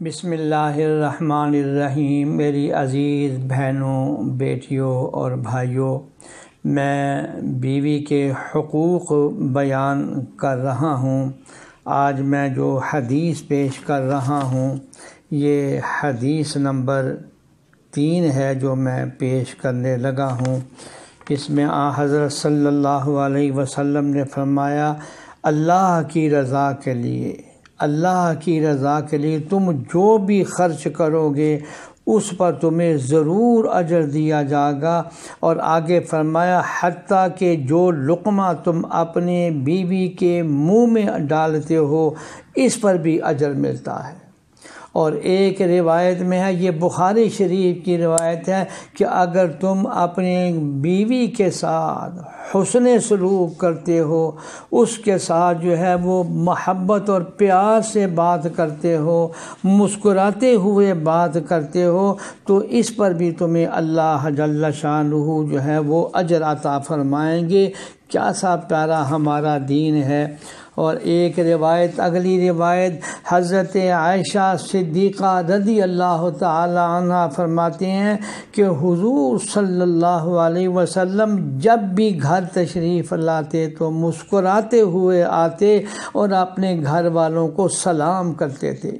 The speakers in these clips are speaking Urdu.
بسم اللہ الرحمن الرحیم۔ میری عزیز بہنوں، بیٹیوں اور بھائیوں، میں بیوی کے حقوق بیان کر رہا ہوں۔ آج میں جو حدیث پیش کر رہا ہوں، یہ حدیث نمبر تین ہے جو میں پیش کرنے لگا ہوں۔ اس میں آ حضرت صلی اللہ علیہ وسلم نے فرمایا، اللہ کی رضا کے لیے۔ اللہ کی رضا کے لیے تم جو بھی خرچ کرو گے، اس پر تمہیں ضرور اجر دیا جائے گا۔ اور آگے فرمایا، حتیٰ کہ جو لقمہ تم اپنے بیوی کے منہ میں ڈالتے ہو، اس پر بھی اجر ملتا ہے۔ اور ایک روایت میں ہے، یہ بخاری شریف کی روایت ہے کہ اگر تم اپنے بیوی کے ساتھ حسن سلوک کرتے ہو، اس کے ساتھ جو ہے وہ محبت اور پیار سے بات کرتے ہو، مسکراتے ہوئے بات کرتے ہو، تو اس پر بھی تمہیں اللہ جل شان جو ہے وہ اجر عطا فرمائیں گے۔ کیا سا پیارا ہمارا دین ہے؟ اور ایک روایت، اگلی روایت حضرت عائشہ صدیقہ رضی اللہ تعالی عنہ فرماتے ہیں کہ حضور صلی اللہ علیہ وسلم جب بھی گھر تشریف لاتے تو مسکراتے ہوئے آتے اور اپنے گھر والوں کو سلام کرتے تھے۔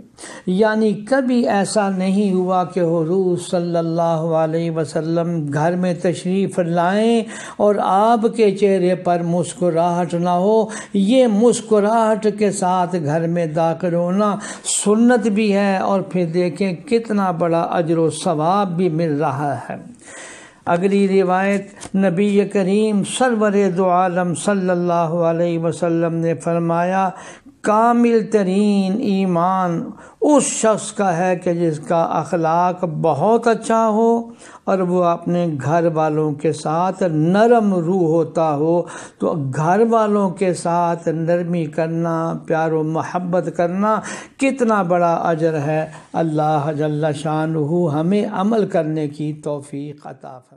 یعنی کبھی ایسا نہیں ہوا کہ حضور صلی اللہ علیہ وسلم گھر میں تشریف لائیں اور آپ کے چہرے پر مسکراہٹ نہ ہو۔ یہ مسکراہٹ کے ساتھ گھر میں داخل ہونا سنت بھی ہے اور پھر دیکھیں کتنا بڑا اجر و ثواب بھی مل رہا ہے۔ اگلی روایت، نبی کریم سرور دو عالم صلی اللہ علیہ وسلم نے فرمایا کامل ترین ایمان اس شخص کا ہے کہ جس کا اخلاق بہت اچھا ہو اور وہ اپنے گھر والوں کے ساتھ نرم روح ہوتا ہو، تو گھر والوں کے ساتھ نرمی کرنا، پیار و محبت کرنا کتنا بڑا اجر ہے۔ اللہ جل شان ہمیں عمل کرنے کی توفیق عطا فرمائے۔